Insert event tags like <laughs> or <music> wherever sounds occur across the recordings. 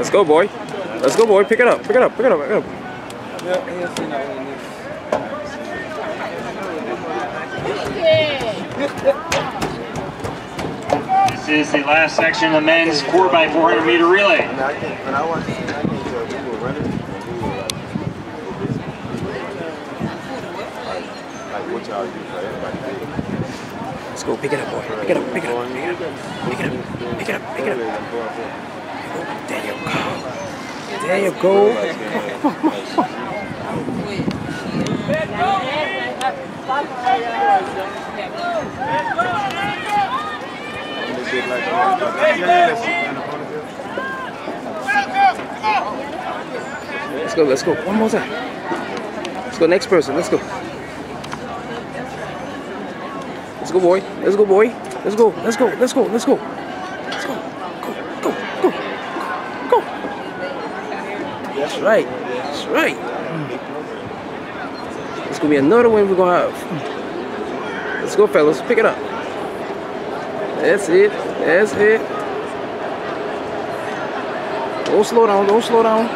Let's go, boy. Let's go, boy. Pick it up. Pick it up. Pick it up. Pick it up. This is the last section of the men's 4x400 meter relay. Let's go. Pick it up, boy. Pick it up. Pick it up. Pick it up. Pick it up. Pick it up. Pick it up. There you go. There you go. Let's go. Let's go. One more time. Let's go. Next person. Let's go. Let's go, boy. Let's go, boy. Let's go. Let's go. Let's go. Let's go. Let's That's right. That's right. It's gonna be another one we're gonna have. Let's go, fellas. Pick it up. That's it. That's it. Don't slow down. Don't slow down.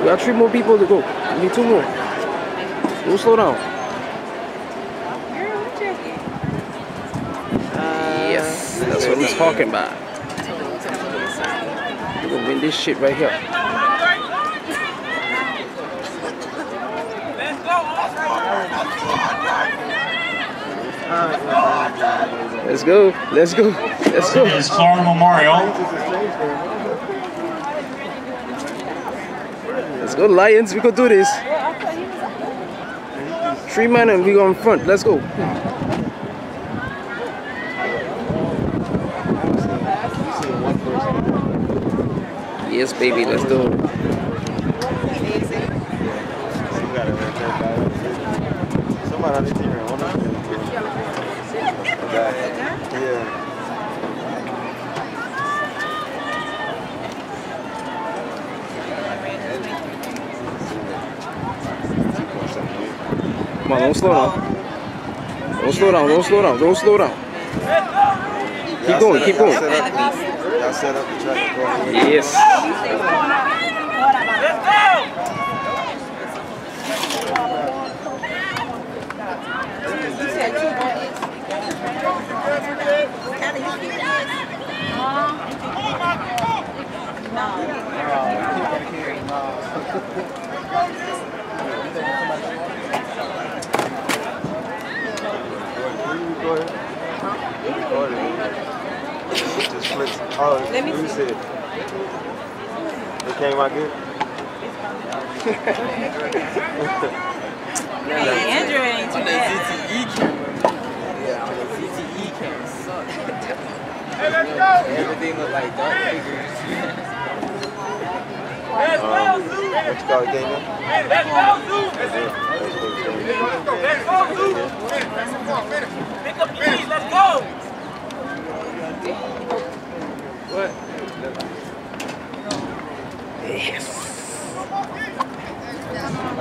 We got three more people to go. We need two more. Don't slow down. Yes, that's what we're talking about. We're gonna win this shit right here. Let's go. Let's go. Let's go. This is Florida Memorial. Let's go, Lions. We can do this. Three man and we go in front. Let's go. Yes, baby. Let's do it. Come on, don't slow down. Don't slow down. Don't slow down. Don't slow down. Keep going. Keep going. Y'all set up the track. Go ahead. Yes. Go <laughs> Just. Oh, Let me you see. said it came out good. <laughs> Andrew ain't too bad. Everything look like dark figures. Um, what you call it, Daniel? Pick up the lead, let's go! What? Yes.